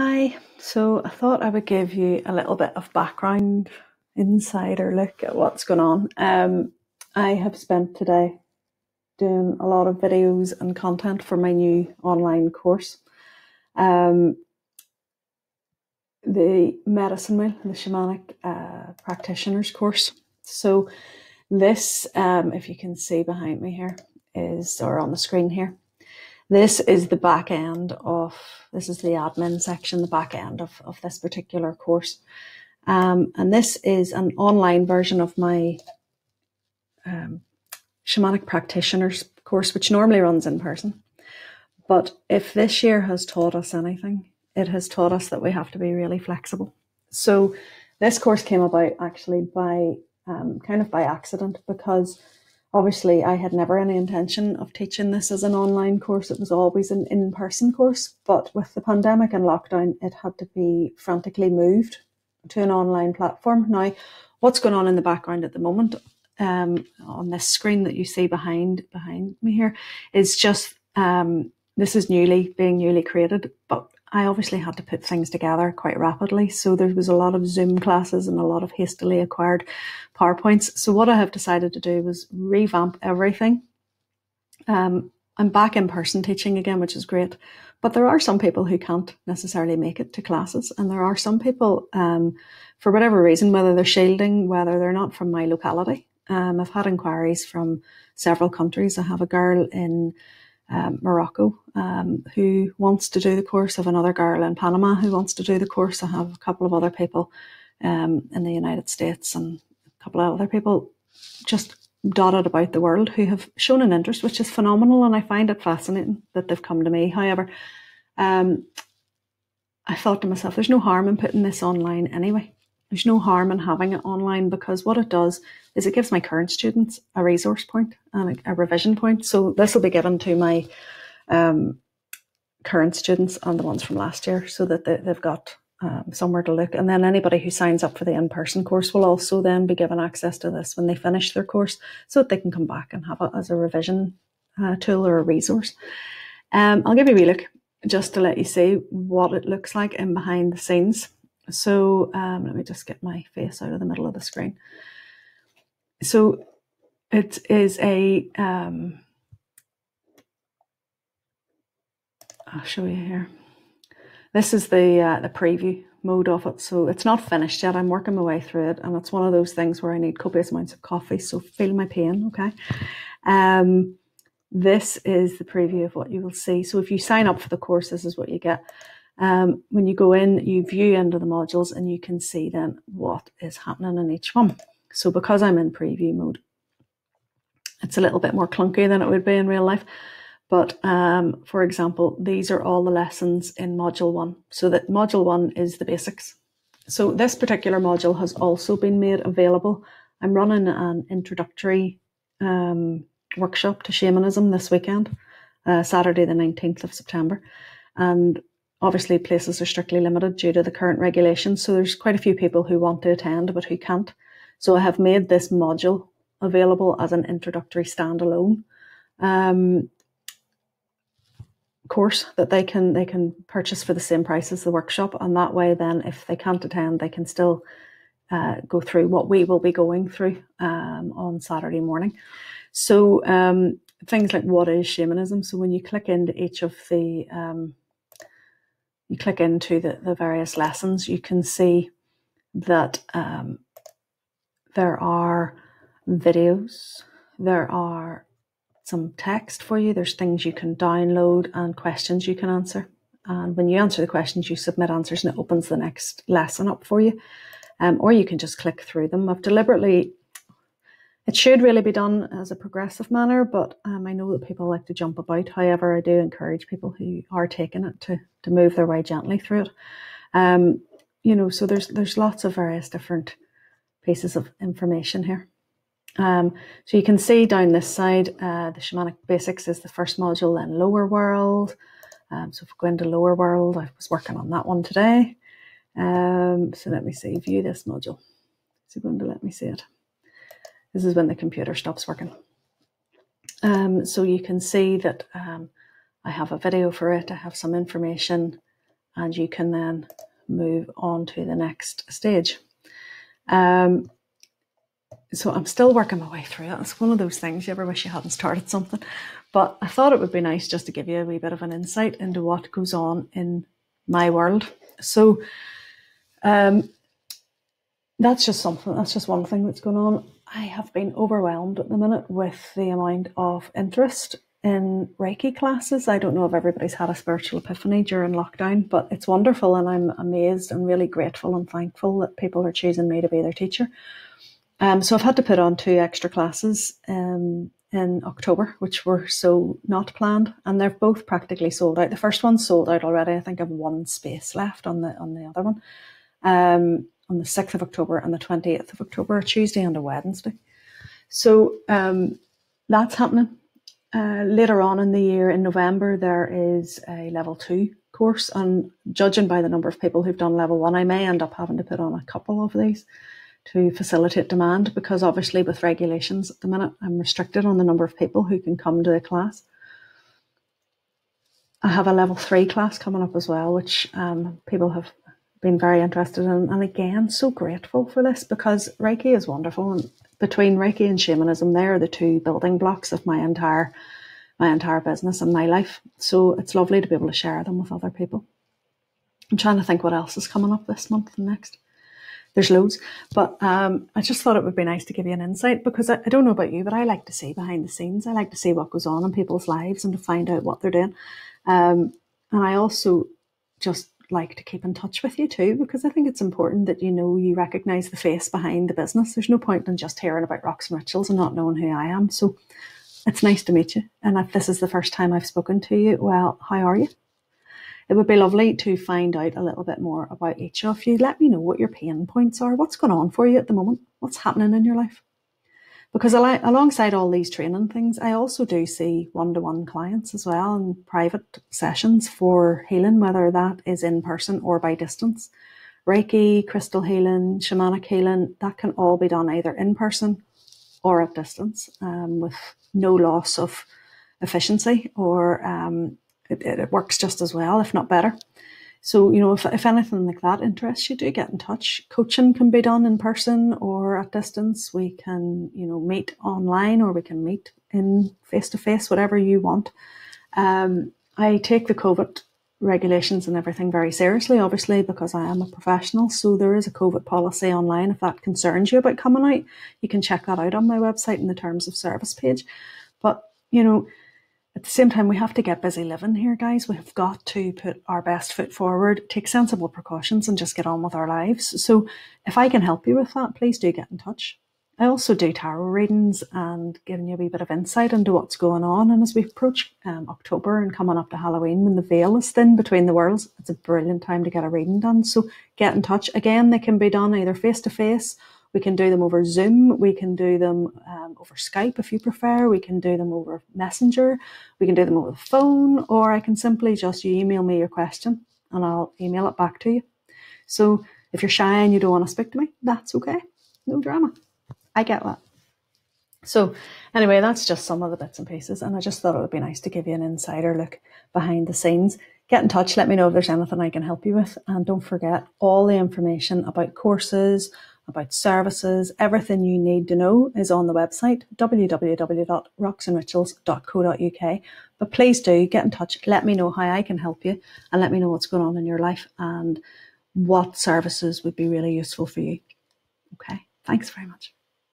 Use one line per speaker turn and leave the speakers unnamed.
Hi, so I thought I would give you a little bit of background, insider look at what's going on. Um, I have spent today doing a lot of videos and content for my new online course, um, the Medicine Wheel, the Shamanic uh, Practitioners course. So, this, um, if you can see behind me here, is or on the screen here. This is the back end of, this is the admin section, the back end of, of this particular course. Um, and this is an online version of my um, shamanic practitioners course, which normally runs in person. But if this year has taught us anything, it has taught us that we have to be really flexible. So this course came about actually by um, kind of by accident because Obviously, I had never any intention of teaching this as an online course. It was always an in person course. But with the pandemic and lockdown, it had to be frantically moved to an online platform. Now, what's going on in the background at the moment um, on this screen that you see behind behind me here is just um, this is newly being newly created, but I obviously had to put things together quite rapidly. So there was a lot of Zoom classes and a lot of hastily acquired PowerPoints. So what I have decided to do was revamp everything. Um, I'm back in person teaching again, which is great. But there are some people who can't necessarily make it to classes. And there are some people, um, for whatever reason, whether they're shielding, whether they're not from my locality. Um, I've had inquiries from several countries. I have a girl in um, Morocco um, who wants to do the course. Have another girl in Panama who wants to do the course. I have a couple of other people um, in the United States and a couple of other people just dotted about the world who have shown an interest, which is phenomenal. And I find it fascinating that they've come to me. However, um, I thought to myself, there's no harm in putting this online anyway. There's no harm in having it online because what it does is it gives my current students a resource point and a, a revision point. So this will be given to my um, current students and the ones from last year so that they, have got um, somewhere to look. And then anybody who signs up for the in-person course will also then be given access to this when they finish their course so that they can come back and have it as a revision uh, tool or a resource. Um, I'll give you a wee look just to let you see what it looks like in behind the scenes. So um, let me just get my face out of the middle of the screen. So it is a, um, I'll show you here. This is the uh, the preview mode of it. So it's not finished yet. I'm working my way through it. And it's one of those things where I need copious amounts of coffee. So feel my pain, okay? Um, this is the preview of what you will see. So if you sign up for the course, this is what you get. Um, when you go in, you view under the modules and you can see then what is happening in each one. So because I'm in preview mode, it's a little bit more clunky than it would be in real life. But um, for example, these are all the lessons in module one. So that module one is the basics. So this particular module has also been made available. I'm running an introductory um, workshop to shamanism this weekend, uh, Saturday the 19th of September. And Obviously, places are strictly limited due to the current regulations, so there's quite a few people who want to attend but who can't. So I have made this module available as an introductory standalone um, course that they can they can purchase for the same price as the workshop, and that way, then if they can't attend, they can still uh, go through what we will be going through um, on Saturday morning. So um, things like what is shamanism. So when you click into each of the um, you click into the, the various lessons, you can see that um, there are videos, there are some text for you, there's things you can download and questions you can answer. And when you answer the questions, you submit answers and it opens the next lesson up for you. Um, or you can just click through them. I've deliberately it should really be done as a progressive manner, but um, I know that people like to jump about. However, I do encourage people who are taking it to to move their way gently through it. Um, you know, so there's there's lots of various different pieces of information here. Um, so you can see down this side, uh, the shamanic basics is the first module, then lower world. Um, so if we go into lower world, I was working on that one today. Um, so let me see, view this module. It going to let me see it? This is when the computer stops working. Um, so you can see that um, I have a video for it, I have some information, and you can then move on to the next stage. Um, so I'm still working my way through it. It's one of those things you ever wish you hadn't started something. But I thought it would be nice just to give you a wee bit of an insight into what goes on in my world. So um, that's just something, that's just one thing that's going on. I have been overwhelmed at the minute with the amount of interest in Reiki classes. I don't know if everybody's had a spiritual epiphany during lockdown, but it's wonderful and I'm amazed and really grateful and thankful that people are choosing me to be their teacher. Um, so I've had to put on two extra classes um, in October, which were so not planned, and they're both practically sold out. The first one's sold out already. I think I've one space left on the on the other one. Um, on the sixth of October and the twenty eighth of October, Tuesday and a Wednesday. So um, that's happening. Uh, later on in the year, in November, there is a level two course, and judging by the number of people who've done level one, I may end up having to put on a couple of these to facilitate demand because obviously with regulations at the minute I'm restricted on the number of people who can come to the class. I have a level three class coming up as well, which um, people have been very interested in. And again, so grateful for this because Reiki is wonderful. And between Reiki and shamanism, they are the two building blocks of my entire my entire business and my life. So it's lovely to be able to share them with other people. I'm trying to think what else is coming up this month and next there's loads. But um, I just thought it would be nice to give you an insight because I, I, don't know about you, but I like to see behind the scenes. I like to see what goes on in people's lives and to find out what they're doing. Um, and I also just like to keep in touch with you too because I think it's important that you know you recognize the face behind the business. There's no point in just hearing about rocks and rituals and not knowing who I am. So it's nice to meet you. And if this is the first time I've spoken to you, well, how are you? it would be lovely to find out a little bit more about each of you. Let me know what your pain points are. What's going on for you at the moment? What's happening in your life? Because alongside all these training things, I also do see one to one clients as well and private sessions for healing, whether that is in person or by distance. Reiki, crystal healing, shamanic healing, that can all be done either in person or at distance um, with no loss of efficiency or um, it, it works just as well, if not better. So, you know, if, if anything like that interests you, do get in touch. Coaching can be done in person or at distance. We can, you know, meet online or we can meet in face to face, whatever you want. Um, I take the COVID regulations and everything very seriously, obviously, because I am a professional. So there is a COVID policy online. If that concerns you about coming out, you can check that out on my website in the terms of service page. But, you know, at the same time, we have to get busy living here, guys. We've got to put our best foot forward, take sensible precautions, and just get on with our lives. So, if I can help you with that, please do get in touch. I also do tarot readings and giving you a wee bit of insight into what's going on. And as we approach um, October and coming up to Halloween, when the veil is thin between the worlds, it's a brilliant time to get a reading done. So get in touch. Again, they can be done either face to face we can do them over Zoom. We can do them um, over Skype if you prefer. We can do them over Messenger. We can do them over the phone, or I can simply just you email me your question and I'll email it back to you. So if you're shy and you don't want to speak to me, that's okay. No drama. I get that. So, anyway, that's just some of the bits and pieces. And I just thought it would be nice to give you an insider look behind the scenes. Get in touch. Let me know if there's anything I can help you with. And don't forget all the information about courses, about services, everything you need to know is on the website www.rocksnrituals.co.uk. But please do get in touch. Let me know how I can help you and let me know what's going on in your life and what services would be really useful for you. Okay, thanks very much.